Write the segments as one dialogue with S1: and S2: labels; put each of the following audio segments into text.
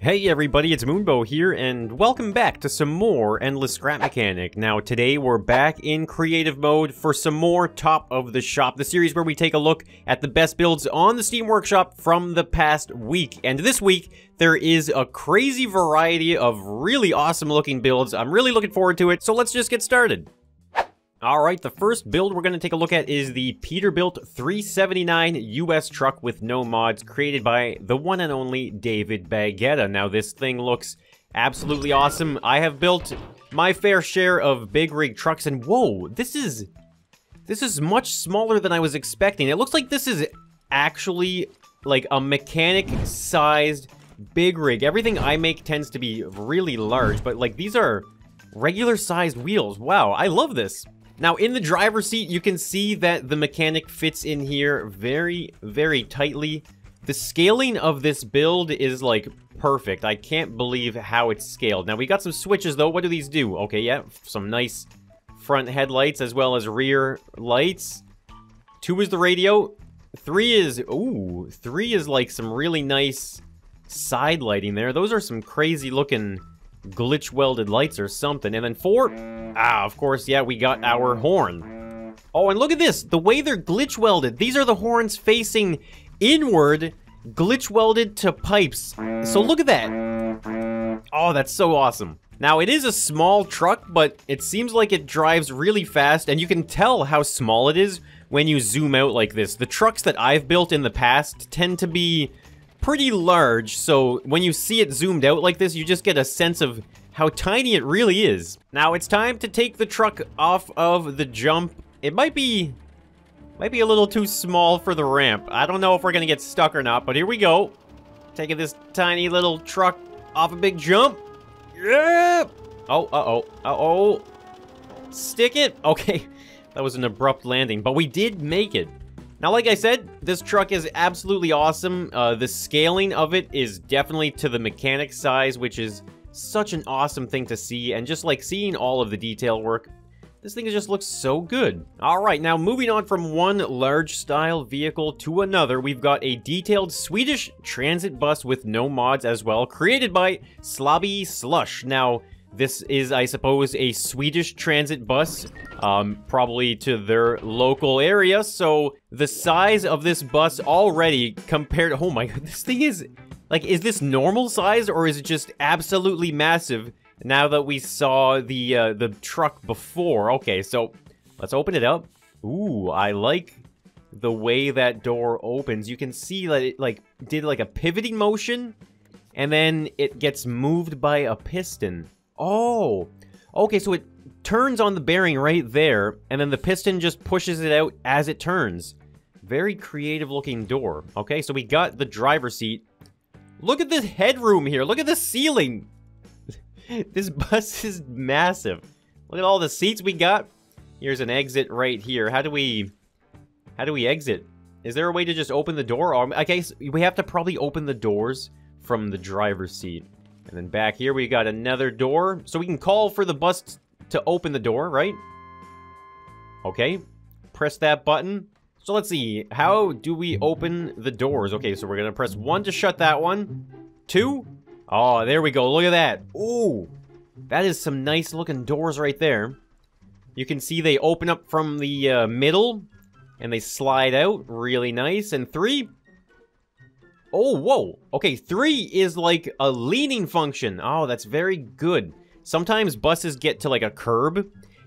S1: Hey everybody, it's Moonbo here, and welcome back to some more Endless Scrap Mechanic. Now today we're back in creative mode for some more Top of the Shop, the series where we take a look at the best builds on the Steam Workshop from the past week. And this week, there is a crazy variety of really awesome looking builds. I'm really looking forward to it, so let's just get started. Alright, the first build we're going to take a look at is the Peterbilt 379 US truck with no mods created by the one and only David Baggetta. Now this thing looks absolutely awesome. I have built my fair share of big rig trucks and whoa, this is this is much smaller than I was expecting. It looks like this is actually like a mechanic sized big rig. Everything I make tends to be really large, but like these are regular sized wheels. Wow, I love this. Now, in the driver's seat, you can see that the mechanic fits in here very, very tightly. The scaling of this build is, like, perfect. I can't believe how it's scaled. Now, we got some switches, though. What do these do? Okay, yeah, some nice front headlights as well as rear lights. Two is the radio. Three is... Ooh, three is, like, some really nice side lighting there. Those are some crazy-looking glitch welded lights or something. And then four, ah, of course, yeah, we got our horn. Oh, and look at this, the way they're glitch welded. These are the horns facing inward, glitch welded to pipes. So look at that. Oh, that's so awesome. Now, it is a small truck, but it seems like it drives really fast, and you can tell how small it is when you zoom out like this. The trucks that I've built in the past tend to be pretty large, so when you see it zoomed out like this, you just get a sense of how tiny it really is. Now, it's time to take the truck off of the jump. It might be... Might be a little too small for the ramp. I don't know if we're gonna get stuck or not, but here we go. Taking this tiny little truck off a big jump. Yeah! Oh, uh-oh, uh-oh. Stick it? Okay, that was an abrupt landing, but we did make it. Now, like I said, this truck is absolutely awesome. Uh, the scaling of it is definitely to the mechanic size, which is such an awesome thing to see. And just like seeing all of the detail work, this thing just looks so good. All right, now moving on from one large style vehicle to another, we've got a detailed Swedish transit bus with no mods as well, created by Slobby Slush. Now, this is, I suppose, a Swedish transit bus, um, probably to their local area. So the size of this bus already compared, oh my god, this thing is, like, is this normal size or is it just absolutely massive now that we saw the, uh, the truck before? Okay, so let's open it up. Ooh, I like the way that door opens. You can see that it, like, did, like, a pivoting motion, and then it gets moved by a piston. Oh, okay, so it turns on the bearing right there, and then the piston just pushes it out as it turns. Very creative looking door. Okay, so we got the driver seat. Look at this headroom here. Look at the ceiling. this bus is massive. Look at all the seats we got. Here's an exit right here. How do we... How do we exit? Is there a way to just open the door? Or, I guess we have to probably open the doors from the driver's seat. And then back here we got another door. So we can call for the bus to open the door, right? Okay. Press that button. So let's see. How do we open the doors? Okay, so we're going to press 1 to shut that one. 2. Oh, there we go. Look at that. Ooh. That is some nice looking doors right there. You can see they open up from the uh, middle and they slide out really nice. And 3. Oh, whoa. Okay, three is like a leaning function. Oh, that's very good. Sometimes buses get to like a curb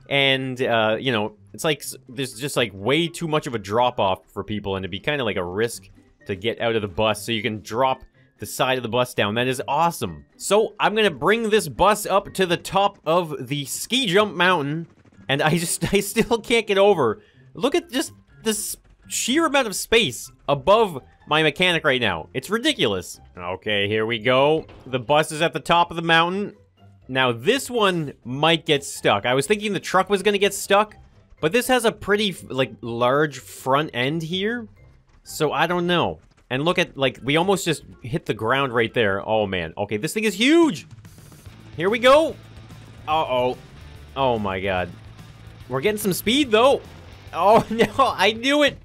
S1: and, uh, you know, it's like there's just like way too much of a drop off for people and it'd be kind of like a risk to get out of the bus so you can drop the side of the bus down. That is awesome. So I'm going to bring this bus up to the top of the ski jump mountain and I just, I still can't get over. Look at just this sheer amount of space above my mechanic right now. It's ridiculous. Okay, here we go. The bus is at the top of the mountain. Now, this one might get stuck. I was thinking the truck was going to get stuck, but this has a pretty, like, large front end here. So, I don't know. And look at, like, we almost just hit the ground right there. Oh, man. Okay, this thing is huge. Here we go. Uh-oh. Oh, my God. We're getting some speed, though. Oh, no. I knew it.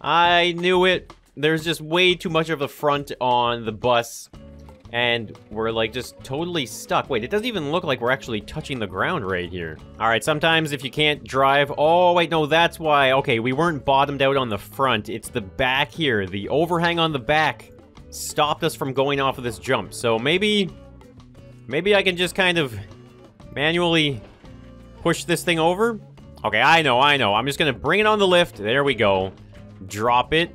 S1: I knew it. There's just way too much of the front on the bus. and we're like just totally stuck. Wait, it doesn't even look like we're actually touching the ground right here. All right, sometimes if you can't drive, oh wait, no, that's why. Okay, we weren't bottomed out on the front. It's the back here. The overhang on the back stopped us from going off of this jump. So maybe, maybe I can just kind of manually push this thing over. Okay, I know, I know. I'm just gonna bring it on the lift. There we go. Drop it.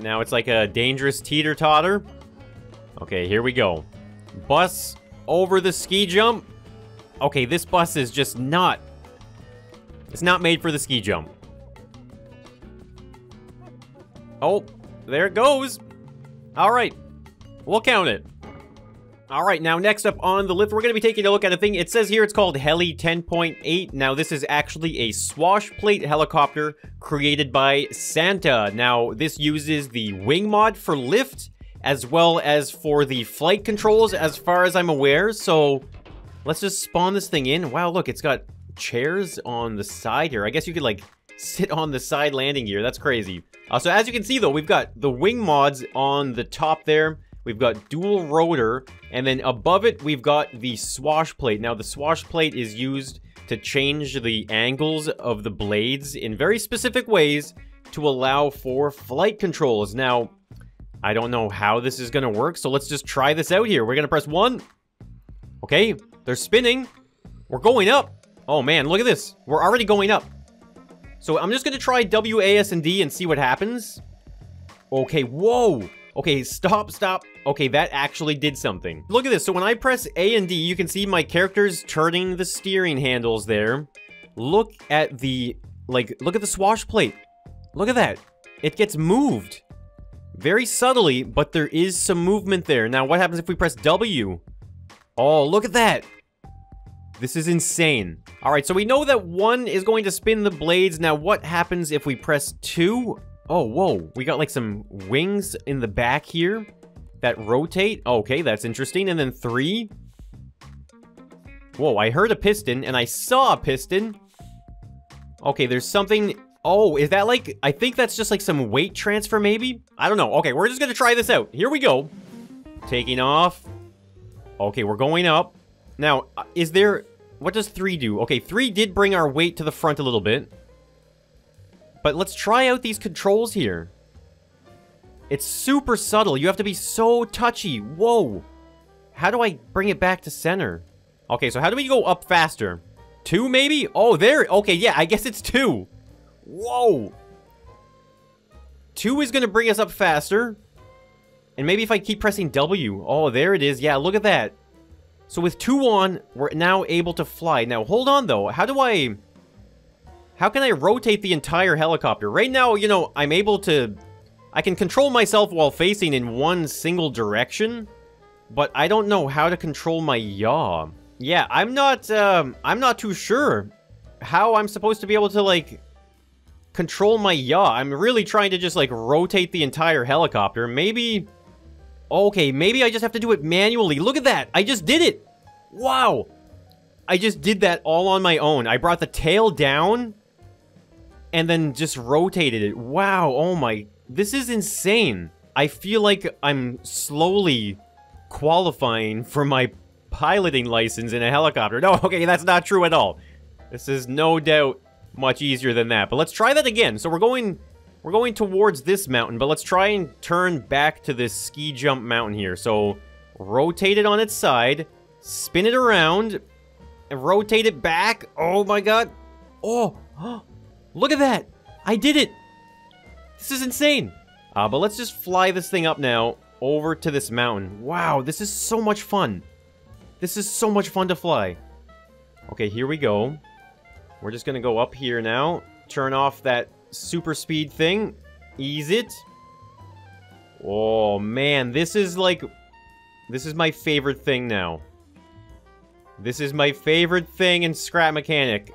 S1: Now it's like a dangerous teeter-totter. Okay, here we go. Bus over the ski jump. Okay, this bus is just not... It's not made for the ski jump. Oh, there it goes. All right, we'll count it. All right, now next up on the lift, we're going to be taking a look at a thing. It says here it's called Heli 10.8. Now, this is actually a swashplate helicopter created by Santa. Now, this uses the wing mod for lift as well as for the flight controls as far as I'm aware. So let's just spawn this thing in. Wow, look, it's got chairs on the side here. I guess you could like sit on the side landing gear. That's crazy. Uh, so as you can see though, we've got the wing mods on the top there. We've got dual rotor, and then above it, we've got the swash plate. Now, the swash plate is used to change the angles of the blades in very specific ways to allow for flight controls. Now, I don't know how this is going to work, so let's just try this out here. We're going to press one. Okay, they're spinning. We're going up. Oh, man, look at this. We're already going up. So I'm just going to try W, A, S, and D and see what happens. Okay, whoa. Okay, stop, stop. Okay, that actually did something. Look at this. So when I press A and D, you can see my character's turning the steering handles there. Look at the, like, look at the swash plate. Look at that. It gets moved. Very subtly, but there is some movement there. Now, what happens if we press W? Oh, look at that. This is insane. All right, so we know that one is going to spin the blades. Now, what happens if we press two? Oh, whoa. We got like some wings in the back here that rotate. Okay, that's interesting. And then three. Whoa, I heard a piston and I saw a piston. Okay, there's something Oh, is that like, I think that's just like some weight transfer maybe? I don't know. Okay, we're just gonna try this out. Here we go. Taking off. Okay, we're going up. Now, uh, is there, what does three do? Okay, three did bring our weight to the front a little bit. But let's try out these controls here. It's super subtle. You have to be so touchy. Whoa. How do I bring it back to center? Okay, so how do we go up faster? Two, maybe? Oh, there. Okay, yeah, I guess it's two. Whoa! Two is going to bring us up faster. And maybe if I keep pressing W. Oh, there it is. Yeah, look at that. So with two on, we're now able to fly. Now, hold on, though. How do I... How can I rotate the entire helicopter? Right now, you know, I'm able to... I can control myself while facing in one single direction. But I don't know how to control my yaw. Yeah, I'm not, um, I'm not too sure how I'm supposed to be able to, like, control my yaw. I'm really trying to just, like, rotate the entire helicopter. Maybe... Okay, maybe I just have to do it manually. Look at that! I just did it! Wow! I just did that all on my own. I brought the tail down and then just rotated it. Wow, oh my... This is insane. I feel like I'm slowly qualifying for my piloting license in a helicopter. No, okay, that's not true at all. This is no doubt much easier than that. But let's try that again. So we're going we're going towards this mountain, but let's try and turn back to this ski jump mountain here. So rotate it on its side, spin it around, and rotate it back. Oh my god. Oh, look at that. I did it. This is insane. Uh, but let's just fly this thing up now over to this mountain. Wow, this is so much fun. This is so much fun to fly. Okay, here we go. We're just gonna go up here now. Turn off that super speed thing. Ease it. Oh, man. This is like... This is my favorite thing now. This is my favorite thing in Scrap Mechanic.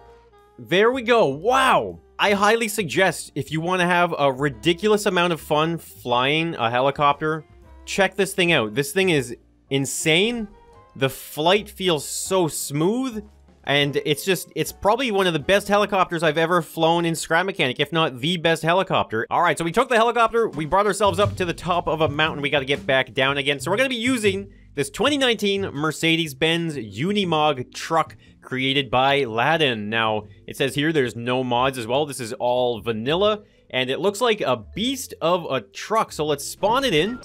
S1: There we go. Wow. I highly suggest if you want to have a ridiculous amount of fun flying a helicopter, check this thing out. This thing is insane. The flight feels so smooth. And it's just, it's probably one of the best helicopters I've ever flown in Scrap Mechanic, if not the best helicopter. All right, so we took the helicopter, we brought ourselves up to the top of a mountain. We got to get back down again. So we're going to be using this 2019 Mercedes-Benz Unimog truck created by Ladin. Now, it says here there's no mods as well. This is all vanilla, and it looks like a beast of a truck. So let's spawn it in.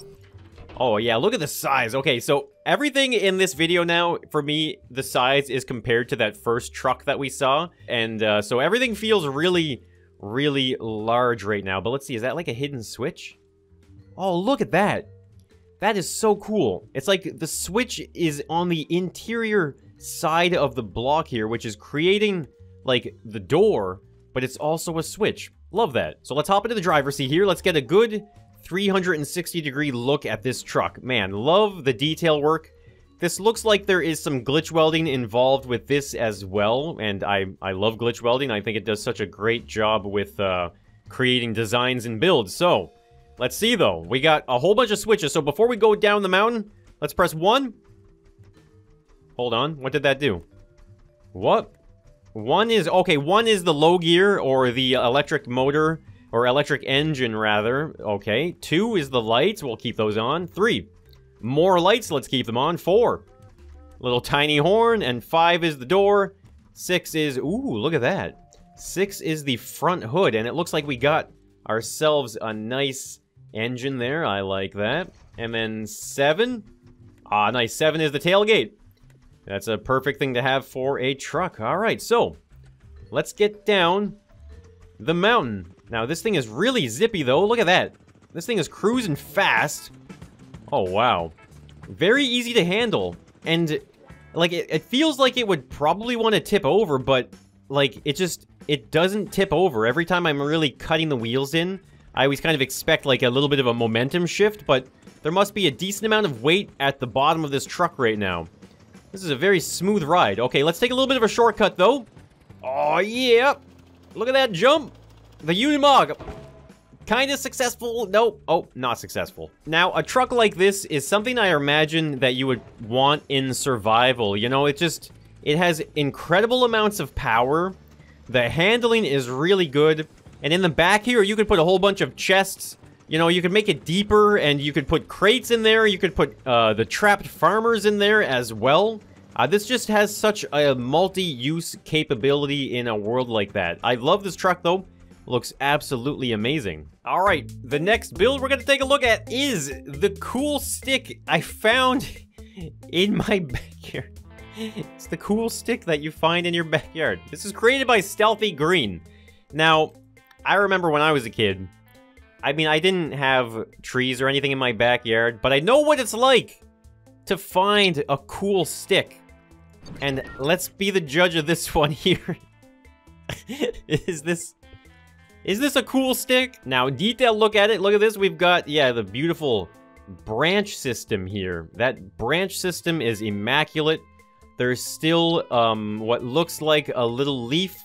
S1: Oh, yeah, look at the size. Okay, so everything in this video now, for me, the size is compared to that first truck that we saw. And uh, so everything feels really, really large right now. But let's see, is that like a hidden switch? Oh, look at that. That is so cool. It's like the switch is on the interior side of the block here, which is creating, like, the door, but it's also a switch. Love that. So let's hop into the driver's seat here. Let's get a good 360 degree look at this truck. Man, love the detail work. This looks like there is some glitch welding involved with this as well, and I, I love glitch welding. I think it does such a great job with uh, creating designs and builds. So, let's see though. We got a whole bunch of switches, so before we go down the mountain, let's press 1. Hold on, what did that do? What? One is, okay, one is the low gear, or the electric motor, or electric engine, rather. Okay. Two is the lights. We'll keep those on. Three. More lights. Let's keep them on. Four. Little tiny horn. And five is the door. Six is... Ooh, look at that. Six is the front hood. And it looks like we got ourselves a nice engine there. I like that. And then seven. Ah, nice. Seven is the tailgate. That's a perfect thing to have for a truck. All right, so let's get down the mountain. Now, this thing is really zippy, though. Look at that. This thing is cruising fast. Oh, wow. Very easy to handle. And, like, it, it feels like it would probably want to tip over, but, like, it just... It doesn't tip over. Every time I'm really cutting the wheels in, I always kind of expect, like, a little bit of a momentum shift, but there must be a decent amount of weight at the bottom of this truck right now. This is a very smooth ride. Okay, let's take a little bit of a shortcut, though. Oh, yeah. Look at that jump. The Unimog. Kind of successful. Nope. Oh, not successful. Now, a truck like this is something I imagine that you would want in survival. You know, it just... It has incredible amounts of power. The handling is really good. And in the back here, you could put a whole bunch of chests. You know, you could make it deeper, and you could put crates in there. You could put uh, the trapped farmers in there as well. Uh, this just has such a multi-use capability in a world like that. I love this truck, though. Looks absolutely amazing. All right, the next build we're gonna take a look at is the cool stick I found in my backyard. It's the cool stick that you find in your backyard. This is created by Stealthy Green. Now, I remember when I was a kid, I mean, I didn't have trees or anything in my backyard, but I know what it's like to find a cool stick. And let's be the judge of this one here. is this is this a cool stick? Now, detail look at it. Look at this. We've got, yeah, the beautiful branch system here. That branch system is immaculate. There's still um, what looks like a little leaf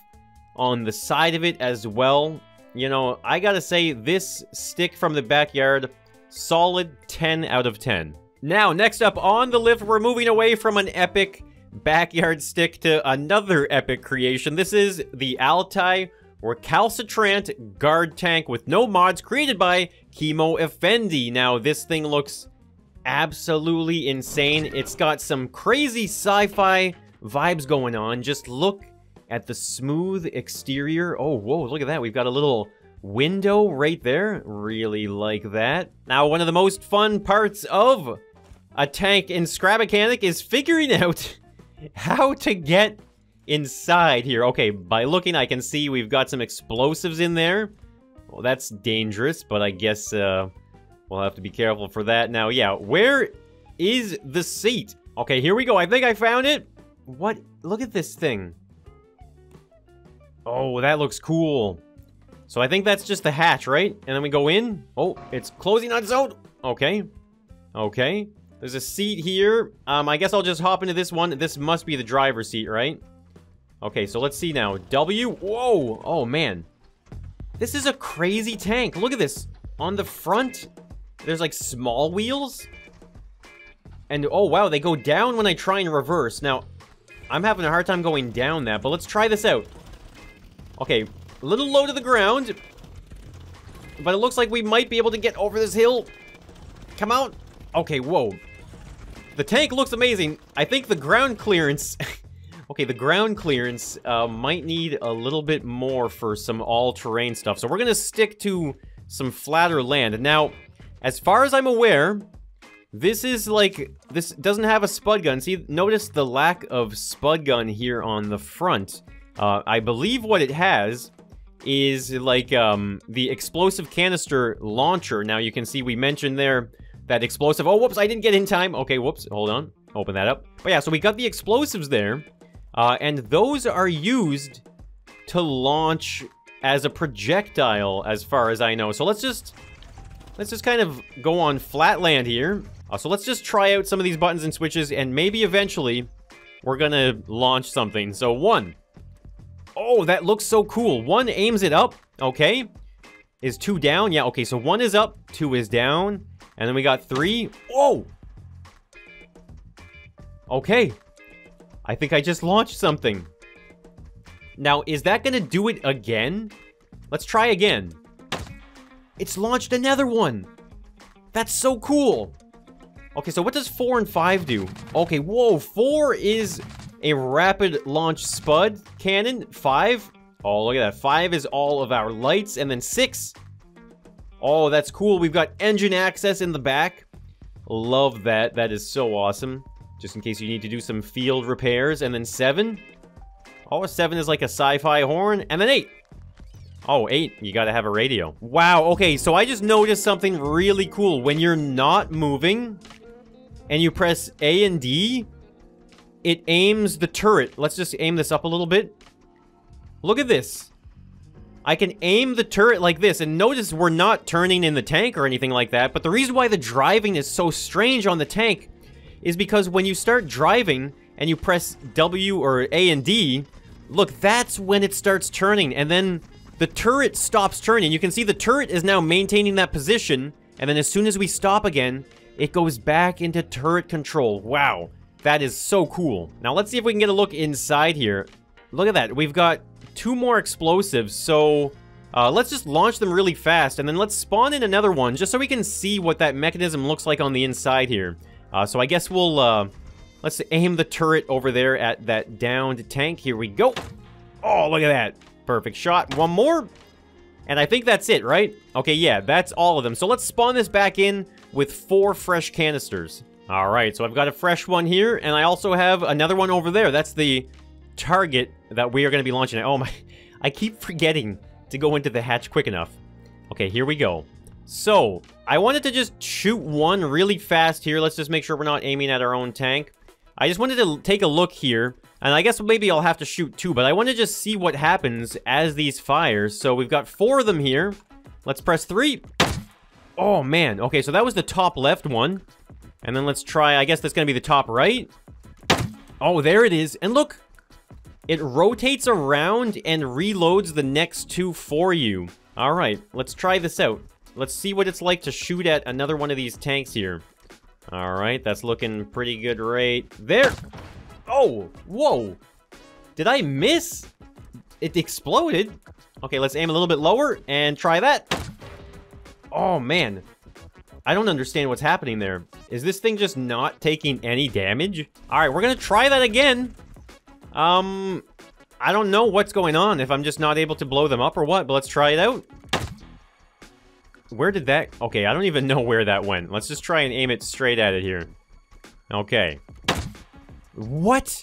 S1: on the side of it as well. You know, I gotta say, this stick from the backyard, solid 10 out of 10. Now, next up on the lift, we're moving away from an epic backyard stick to another epic creation. This is the Altai Recalcitrant guard tank with no mods created by Chemo Effendi. Now, this thing looks absolutely insane. It's got some crazy sci-fi vibes going on. Just look at the smooth exterior. Oh, whoa, look at that. We've got a little window right there. Really like that. Now, one of the most fun parts of a tank in Scrap Mechanic is figuring out how to get inside here. Okay, by looking, I can see we've got some explosives in there. Well, that's dangerous, but I guess uh, we'll have to be careful for that. Now, yeah, where is the seat? Okay, here we go. I think I found it. What? Look at this thing. Oh, that looks cool. So I think that's just the hatch, right? And then we go in. Oh, it's closing on its own. Okay. Okay. There's a seat here. Um, I guess I'll just hop into this one. This must be the driver's seat, right? Okay, so let's see now. W. Whoa. Oh, man. This is a crazy tank. Look at this. On the front, there's like small wheels. And oh, wow, they go down when I try and reverse. Now, I'm having a hard time going down that, but let's try this out. Okay, a little low to the ground. But it looks like we might be able to get over this hill. Come out. Okay, whoa. The tank looks amazing. I think the ground clearance... okay, the ground clearance uh, might need a little bit more for some all-terrain stuff. So we're going to stick to some flatter land. Now, as far as I'm aware, this is like, this doesn't have a spud gun. See, notice the lack of spud gun here on the front. Uh, I believe what it has is like um, the explosive canister launcher. Now you can see we mentioned there that explosive. Oh, whoops, I didn't get in time. Okay, whoops, hold on. Open that up. But yeah, so we got the explosives there. Uh, and those are used to launch as a projectile, as far as I know. So let's just... Let's just kind of go on flat land here. Uh, so let's just try out some of these buttons and switches, and maybe eventually we're gonna launch something. So one. Oh, that looks so cool. One aims it up, okay. Is two down? Yeah, okay, so one is up, two is down. And then we got three. Whoa! Okay. I think I just launched something. Now, is that gonna do it again? Let's try again. It's launched another one. That's so cool. Okay, so what does 4 and 5 do? Okay, whoa, 4 is a rapid launch spud cannon. 5, oh, look at that. 5 is all of our lights. And then 6, oh, that's cool. We've got engine access in the back. Love that. That is so awesome. Just in case you need to do some field repairs. And then 7, Oh, seven is like a sci-fi horn. And then eight. Oh, eight. You gotta have a radio. Wow, okay, so I just noticed something really cool. When you're not moving, and you press A and D, it aims the turret. Let's just aim this up a little bit. Look at this. I can aim the turret like this, and notice we're not turning in the tank or anything like that, but the reason why the driving is so strange on the tank is because when you start driving and you press W or A and D, Look, that's when it starts turning, and then the turret stops turning. You can see the turret is now maintaining that position, and then as soon as we stop again, it goes back into turret control. Wow, that is so cool. Now let's see if we can get a look inside here. Look at that, we've got two more explosives, so uh, let's just launch them really fast, and then let's spawn in another one, just so we can see what that mechanism looks like on the inside here. Uh, so I guess we'll, uh, Let's aim the turret over there at that downed tank. Here we go. Oh, look at that. Perfect shot. One more. And I think that's it, right? Okay, yeah, that's all of them. So let's spawn this back in with four fresh canisters. All right, so I've got a fresh one here, and I also have another one over there. That's the target that we are going to be launching. Oh my, I keep forgetting to go into the hatch quick enough. Okay, here we go. So, I wanted to just shoot one really fast here. Let's just make sure we're not aiming at our own tank. I just wanted to take a look here, and I guess maybe I'll have to shoot two, but I want to just see what happens as these fires. So we've got four of them here. Let's press three. Oh, man. Okay, so that was the top left one. And then let's try, I guess that's going to be the top right. Oh, there it is. And look, it rotates around and reloads the next two for you. All right, let's try this out. Let's see what it's like to shoot at another one of these tanks here. Alright, that's looking pretty good right there. Oh, whoa. Did I miss? It exploded. Okay, let's aim a little bit lower and try that. Oh, man. I don't understand what's happening there. Is this thing just not taking any damage? Alright, we're gonna try that again. Um, I don't know what's going on, if I'm just not able to blow them up or what, but let's try it out. Where did that... Okay, I don't even know where that went. Let's just try and aim it straight at it here. Okay. What?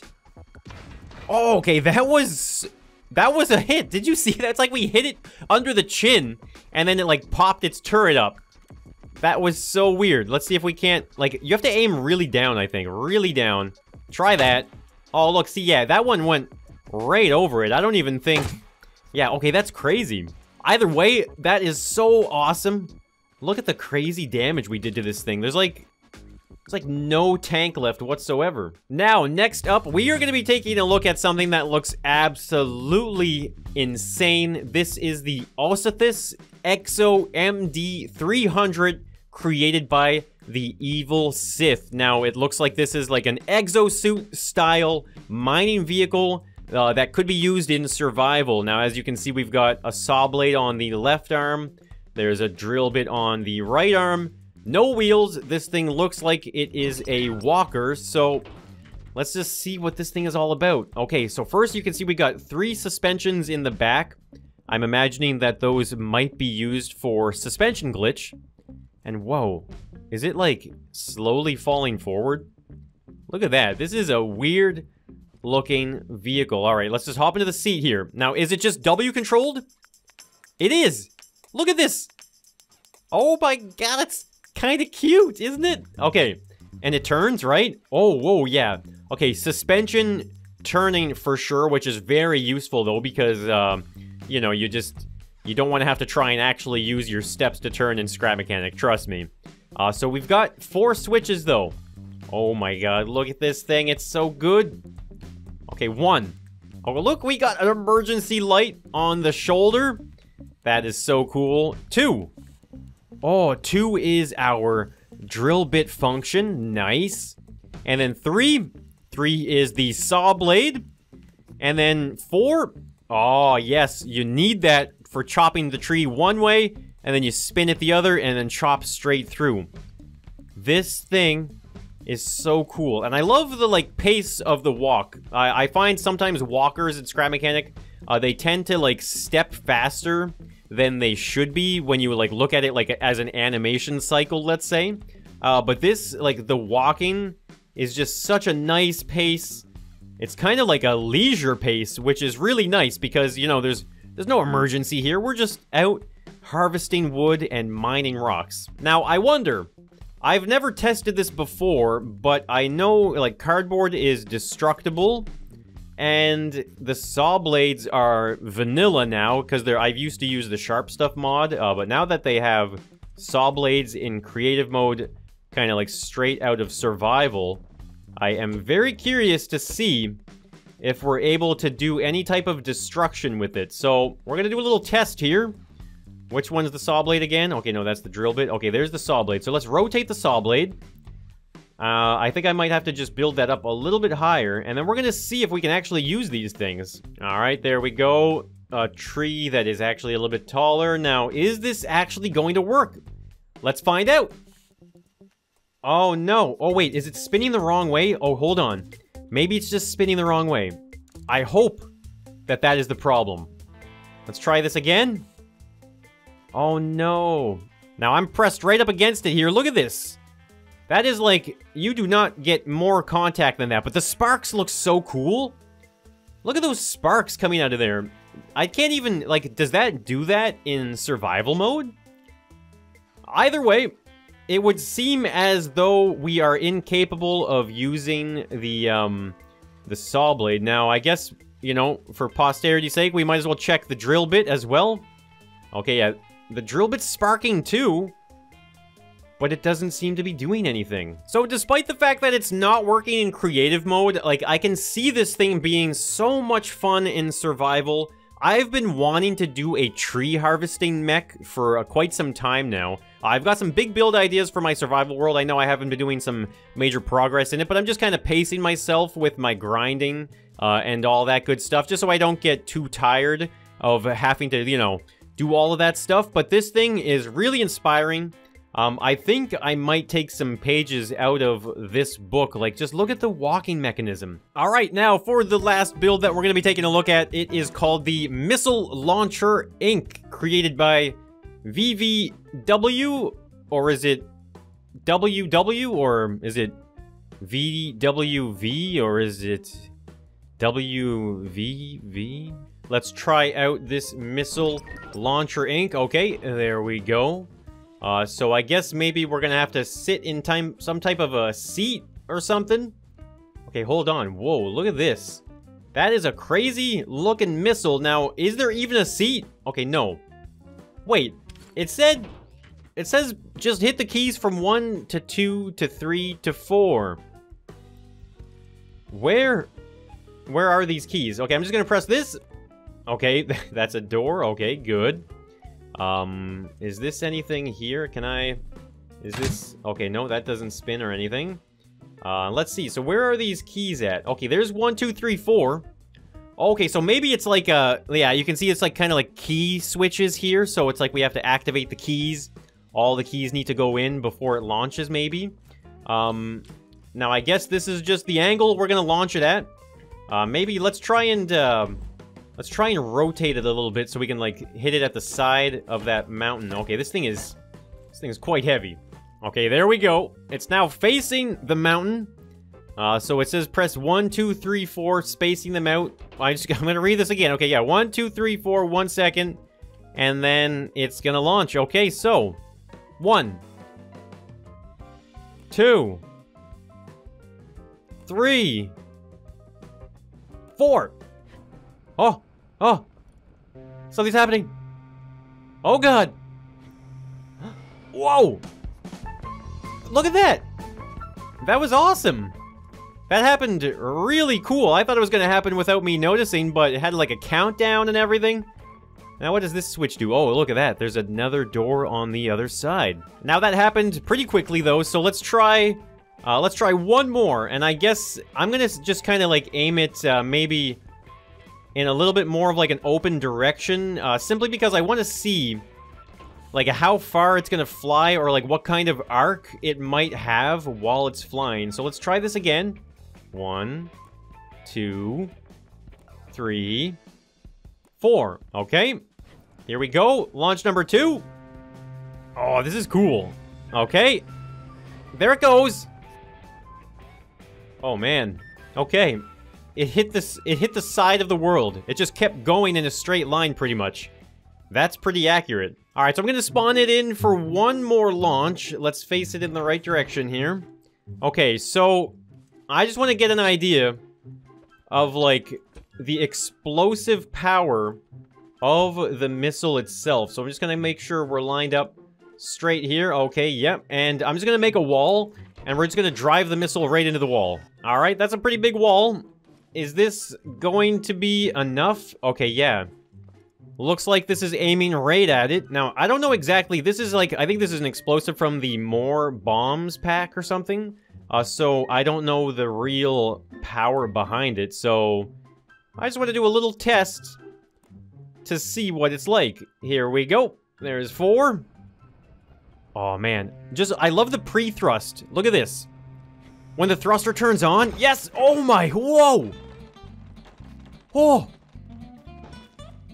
S1: Oh, okay, that was... That was a hit. Did you see that? It's like we hit it under the chin, and then it, like, popped its turret up. That was so weird. Let's see if we can't... Like, you have to aim really down, I think. Really down. Try that. Oh, look, see, yeah, that one went right over it. I don't even think... Yeah, okay, that's crazy. Either way, that is so awesome. Look at the crazy damage we did to this thing. There's like... There's like no tank left whatsoever. Now, next up, we are going to be taking a look at something that looks absolutely insane. This is the Osithis Exo MD300 created by the Evil Sith. Now, it looks like this is like an exosuit style mining vehicle uh, that could be used in survival. Now, as you can see, we've got a saw blade on the left arm. There's a drill bit on the right arm. No wheels. This thing looks like it is a walker, so let's just see what this thing is all about. Okay, so first you can see we got three suspensions in the back. I'm imagining that those might be used for suspension glitch. And whoa, is it like slowly falling forward? Look at that. This is a weird looking vehicle. All right, let's just hop into the seat here. Now, is it just W controlled? It is. Look at this. Oh my god, it's kind of cute, isn't it? Okay, and it turns, right? Oh, whoa, yeah. Okay, suspension turning for sure, which is very useful though, because, um, you know, you just, you don't want to have to try and actually use your steps to turn in Scrap Mechanic, trust me. Uh, so we've got four switches though. Oh my god, look at this thing, it's so good. Okay, one. Oh, look, we got an emergency light on the shoulder. That is so cool. Two. Oh, two is our drill bit function. Nice. And then three. Three is the saw blade. And then four. Oh, yes. You need that for chopping the tree one way. And then you spin it the other and then chop straight through. This thing is so cool. And I love the, like, pace of the walk. I, I find sometimes walkers in Scrap Mechanic, uh, they tend to, like, step faster than they should be when you, like, look at it, like, as an animation cycle, let's say. Uh, but this, like, the walking is just such a nice pace. It's kind of like a leisure pace, which is really nice because, you know, there's there's no emergency here. We're just out harvesting wood and mining rocks. Now, I wonder, I've never tested this before, but I know, like, cardboard is destructible, and the saw blades are vanilla now, because they're, I've used to use the sharp stuff mod, uh, but now that they have saw blades in creative mode, kind of like straight out of survival, I am very curious to see if we're able to do any type of destruction with it. So, we're gonna do a little test here. Which one's the saw blade again? Okay, no, that's the drill bit. Okay, there's the saw blade. So let's rotate the saw blade. Uh, I think I might have to just build that up a little bit higher, and then we're gonna see if we can actually use these things. All right, there we go. A tree that is actually a little bit taller. Now, is this actually going to work? Let's find out. Oh, no. Oh, wait, is it spinning the wrong way? Oh, hold on. Maybe it's just spinning the wrong way. I hope that that is the problem. Let's try this again. Oh no. Now I'm pressed right up against it here. Look at this. That is like, you do not get more contact than that, but the sparks look so cool. Look at those sparks coming out of there. I can't even, like, does that do that in survival mode? Either way, it would seem as though we are incapable of using the, um, the saw blade. Now, I guess, you know, for posterity's sake, we might as well check the drill bit as well. Okay, yeah, the drill bit's sparking too, but it doesn't seem to be doing anything. So despite the fact that it's not working in creative mode, like, I can see this thing being so much fun in survival. I've been wanting to do a tree harvesting mech for uh, quite some time now. I've got some big build ideas for my survival world. I know I haven't been doing some major progress in it, but I'm just kind of pacing myself with my grinding uh, and all that good stuff, just so I don't get too tired of having to, you know, do all of that stuff, but this thing is really inspiring. Um, I think I might take some pages out of this book. Like, just look at the walking mechanism. All right, now for the last build that we're going to be taking a look at, it is called the Missile Launcher Inc., created by VVW, or is it WW, or is it VWV, or is it WVV? Let's try out this Missile Launcher Inc. Okay, there we go. Uh, so I guess maybe we're gonna have to sit in time some type of a seat or something. Okay, hold on. Whoa, look at this. That is a crazy looking missile. Now, is there even a seat? Okay, no. Wait, it said... It says just hit the keys from 1 to 2 to 3 to 4. Where... Where are these keys? Okay, I'm just gonna press this. Okay, that's a door. Okay, good. Um, is this anything here? Can I... Is this... Okay, no, that doesn't spin or anything. Uh, let's see. So where are these keys at? Okay, there's one, two, three, four. Okay, so maybe it's like, uh, yeah, you can see it's like kind of like key switches here. So it's like we have to activate the keys all the keys need to go in before it launches, maybe. Um, now, I guess this is just the angle we're to launch it at. Uh, maybe let's try and... Uh, let's try and rotate it a little bit so we can, like, hit it at the side of that mountain. Okay, this thing is... This thing is quite heavy. Okay, there we go. It's now facing the mountain. Uh, so it says press one, two, three, four, spacing them out. I just, I'm to read this again. Okay, yeah, one, two, three, four, one second. And then it's to launch. Okay, so one, two, three, four. Oh, oh, something's happening. Oh, God. Whoa. Look at that. That was awesome. That happened really cool. I thought it was to happen without me noticing, but it had like a countdown and everything. Now what does this switch do? Oh, look at that. There's another door on the other side. Now that happened pretty quickly though, so let's try... Uh, let's try one more, and I guess I'm gonna just kind of like aim it uh, maybe in a little bit more of like an open direction, uh, simply because I want to see like how far it's gonna fly or like what kind of arc it might have while it's flying. So let's try this again. One, two, three, four. Okay. Here we go. Launch number two. Oh, this is cool. Okay. There it goes. Oh, man. Okay. It hit this. It hit the side of the world. It just kept going in a straight line, pretty much. That's pretty accurate. All right, so I'm going to spawn it in for one more launch. Let's face it in the right direction here. Okay, so I just want to get an idea of, like, the explosive power of the missile itself. So I'm just going to make sure we're lined up straight here. Okay, yep. And I'm just going to make a wall, and we're just going to drive the missile right into the wall. All right, that's a pretty big wall. Is this going to be enough? Okay, yeah. Looks like this is aiming right at it. Now, I don't know exactly. This is like, I think this is an explosive from the More Bombs pack or something. Uh, so I don't know the real power behind it, so I just want to do a little test to see what it's like. Here we go. There's four. Oh, man. Just, I love the pre-thrust. Look at this. When the thruster turns on, yes! Oh my, whoa! Oh!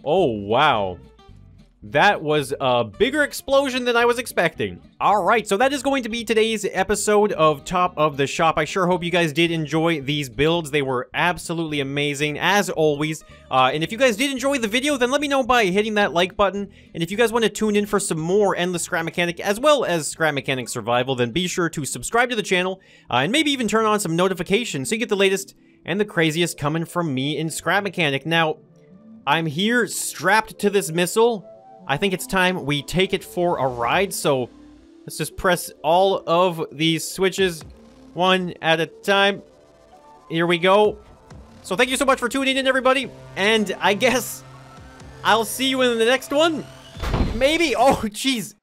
S1: Oh, wow. That was a bigger explosion than I was expecting. Alright, so that is going to be today's episode of Top of the Shop. I sure hope you guys did enjoy these builds. They were absolutely amazing, as always. Uh, and if you guys did enjoy the video, then let me know by hitting that like button. And if you guys want to tune in for some more Endless Scrap Mechanic, as well as Scrap Mechanic Survival, then be sure to subscribe to the channel, uh, and maybe even turn on some notifications so you get the latest and the craziest coming from me in Scrap Mechanic. Now, I'm here strapped to this missile, I think it's time we take it for a ride, so let's just press all of these switches one at a time. Here we go. So thank you so much for tuning in, everybody, and I guess I'll see you in the next one. Maybe. Oh, jeez.